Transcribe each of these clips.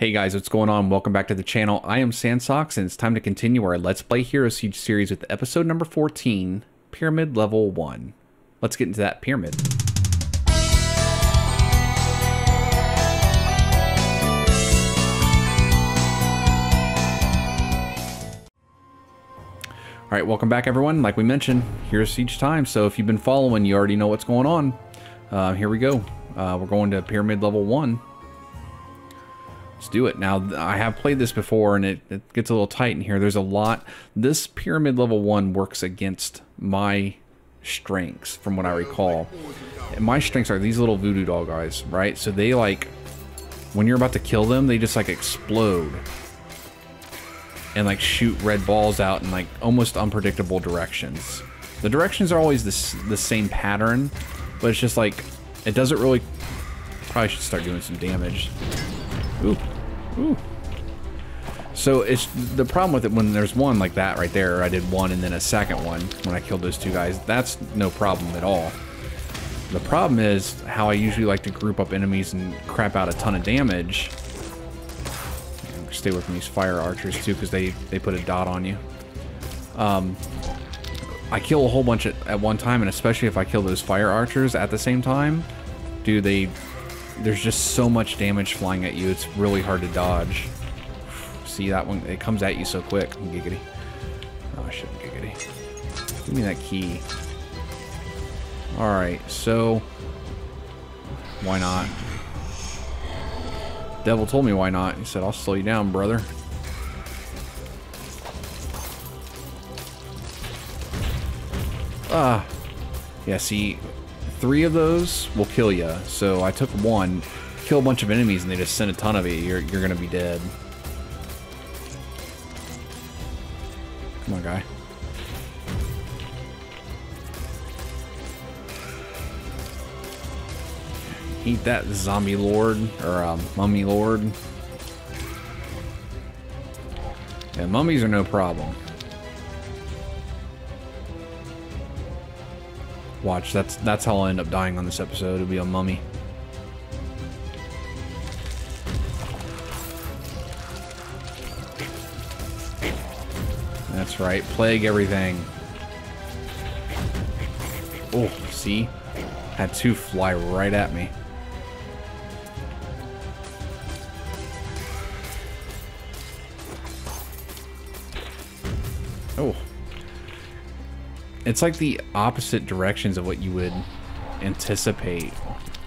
Hey guys, what's going on? Welcome back to the channel. I am Sandsawks, and it's time to continue our Let's Play Hero Siege series with episode number 14, Pyramid Level 1. Let's get into that pyramid. All right, welcome back everyone. Like we mentioned, Hero Siege time, so if you've been following, you already know what's going on. Uh, here we go. Uh, we're going to Pyramid Level 1. Let's do it. Now, I have played this before, and it, it gets a little tight in here. There's a lot. This Pyramid Level 1 works against my strengths, from what I recall. And my strengths are these little voodoo doll guys, right? So they, like, when you're about to kill them, they just, like, explode. And, like, shoot red balls out in, like, almost unpredictable directions. The directions are always the, the same pattern, but it's just, like, it doesn't really... Probably should start doing some damage. Ooh. Ooh. So it's the problem with it when there's one like that right there. I did one and then a second one when I killed those two guys. That's no problem at all. The problem is how I usually like to group up enemies and crap out a ton of damage. Stay away from these fire archers too because they, they put a dot on you. Um, I kill a whole bunch at, at one time and especially if I kill those fire archers at the same time, do they there's just so much damage flying at you, it's really hard to dodge. See that one? It comes at you so quick. Giggity. Oh, I shouldn't giggity. Give me that key. Alright, so... Why not? Devil told me why not. He said, I'll slow you down, brother. Ah. Yeah, see, three of those will kill you. So I took one, kill a bunch of enemies, and they just send a ton of you. You're, you're gonna be dead. Come on, guy. Eat that zombie lord, or um, mummy lord. Yeah, mummies are no problem. Watch, that's that's how I'll end up dying on this episode. It'll be a mummy. That's right, plague everything. Oh, see? Had two fly right at me. Oh. It's like the opposite directions of what you would anticipate.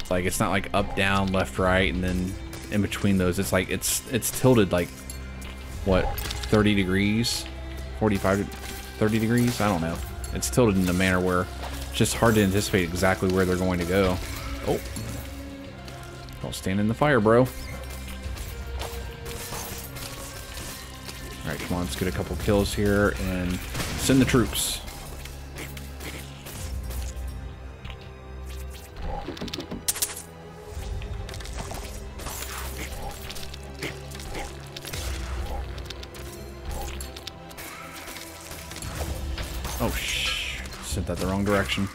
Like it's not like up, down, left, right, and then in between those, it's like it's it's tilted like what 30 degrees, 45, 30 degrees. I don't know. It's tilted in a manner where it's just hard to anticipate exactly where they're going to go. Oh, don't stand in the fire, bro. All right, come on, let's get a couple kills here and send the troops. That the wrong direction.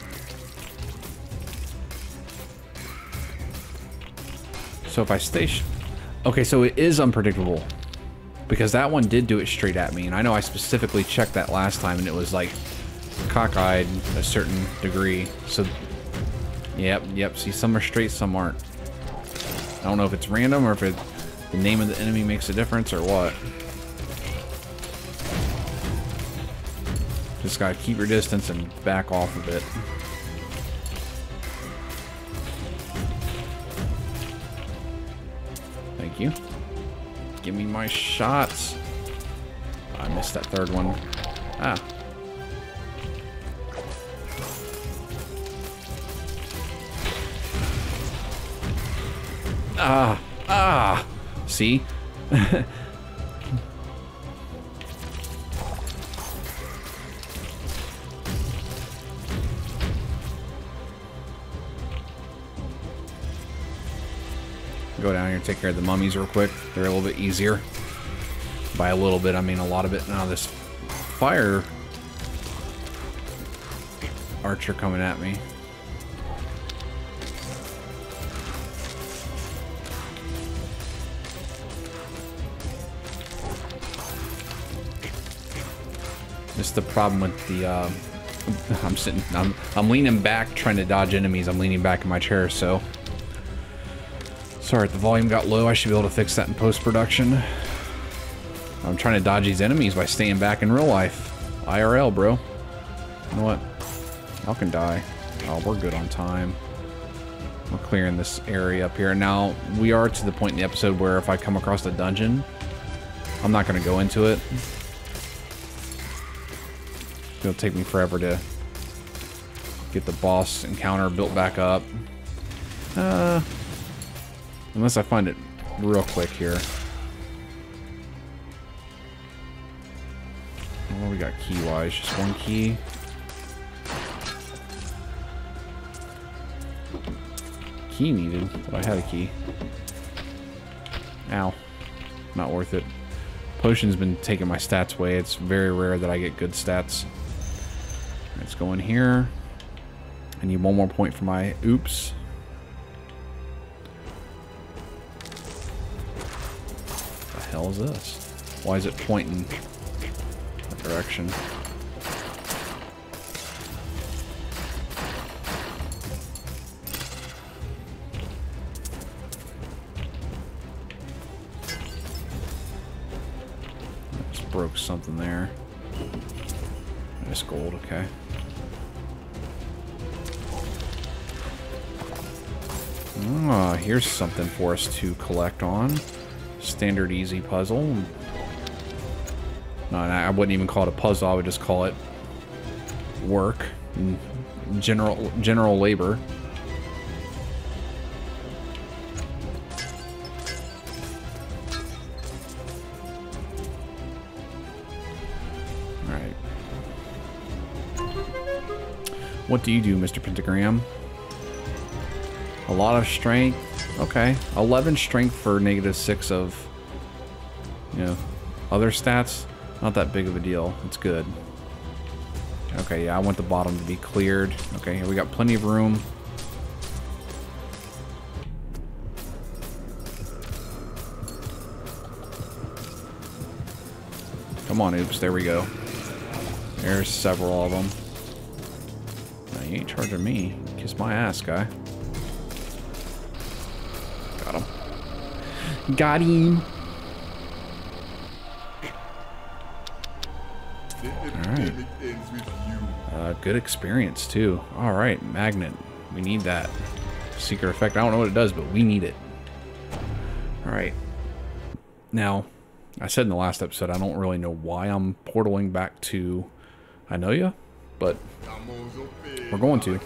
So if I station... okay, so it is unpredictable. Because that one did do it straight at me. And I know I specifically checked that last time and it was like cockeyed a certain degree. So, yep, yep. See, some are straight, some aren't. I don't know if it's random or if it, the name of the enemy makes a difference or what. Just gotta keep your distance and back off a bit. Thank you. Give me my shots. I missed that third one. Ah. Ah. Ah. See? Go down here and take care of the mummies real quick. They're a little bit easier. By a little bit, I mean a lot of it. Now this fire archer coming at me. This is the problem with the, uh, I'm sitting, I'm, I'm leaning back trying to dodge enemies. I'm leaning back in my chair, so Sorry, the volume got low. I should be able to fix that in post-production. I'm trying to dodge these enemies by staying back in real life. IRL, bro. You know what? Y'all can die. Oh, we're good on time. We're clearing this area up here. Now, we are to the point in the episode where if I come across a dungeon, I'm not going to go into it. It'll take me forever to get the boss encounter built back up. Uh, unless I find it real quick here. What we got key-wise? Just one key. key needed, but I had a key. Ow. Not worth it. Potion's been taking my stats away. It's very rare that I get good stats. Let's go in here. I need one more point for my oops. Hell is this? Why is it pointing that direction? Just broke something there. Nice gold, okay. Ah, here's something for us to collect on. Standard easy puzzle. No, I wouldn't even call it a puzzle, I would just call it work. General general labor. All right. What do you do, Mr. Pentagram? A lot of strength. Okay. 11 strength for negative 6 of, you know, other stats. Not that big of a deal. It's good. Okay, yeah, I want the bottom to be cleared. Okay, here we got plenty of room. Come on, oops, there we go. There's several of them. You ain't charging me. Kiss my ass, guy. Got him. Alright. Uh, good experience, too. Alright, magnet. We need that. Secret effect. I don't know what it does, but we need it. Alright. Now, I said in the last episode, I don't really know why I'm portaling back to I know Inoya, but we're going to.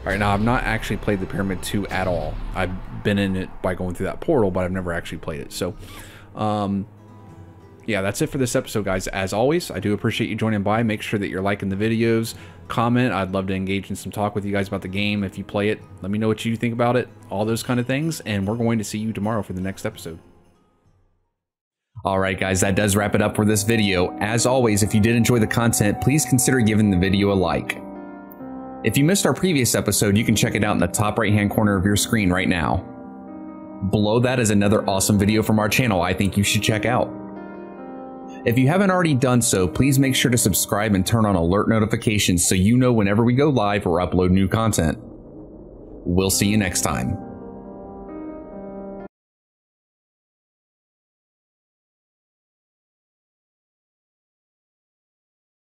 Alright, now I've not actually played the Pyramid 2 at all. I've been in it by going through that portal, but I've never actually played it. So, um, yeah, that's it for this episode, guys. As always, I do appreciate you joining by. Make sure that you're liking the videos. Comment. I'd love to engage in some talk with you guys about the game. If you play it, let me know what you think about it. All those kind of things. And we're going to see you tomorrow for the next episode. Alright guys, that does wrap it up for this video. As always, if you did enjoy the content, please consider giving the video a like. If you missed our previous episode, you can check it out in the top right hand corner of your screen right now. Below that is another awesome video from our channel I think you should check out. If you haven't already done so, please make sure to subscribe and turn on alert notifications so you know whenever we go live or upload new content. We'll see you next time.